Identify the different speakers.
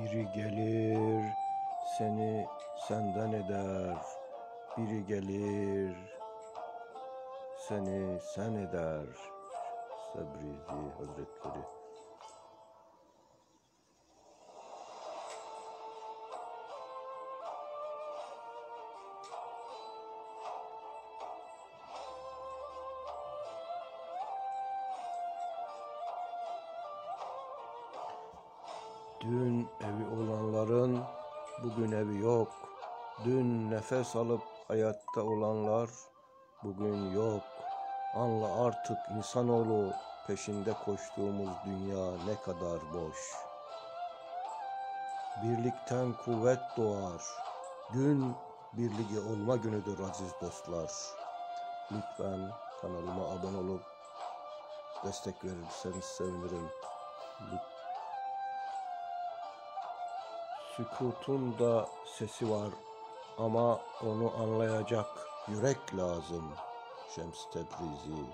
Speaker 1: Biri gelir seni senden eder. Biri gelir seni sen eder. Sebrizi Hazretleri. Dün evi olanların bugün evi yok. Dün nefes alıp hayatta olanlar bugün yok. Anla artık insanoğlu peşinde koştuğumuz dünya ne kadar boş. Birlikten kuvvet doğar. Gün birliği olma günüdür aziz dostlar. Lütfen kanalıma abone olup destek verirseniz sevinirim. Lütfen. Sükutun da sesi var ama onu anlayacak yürek lazım. Şems Tebrizi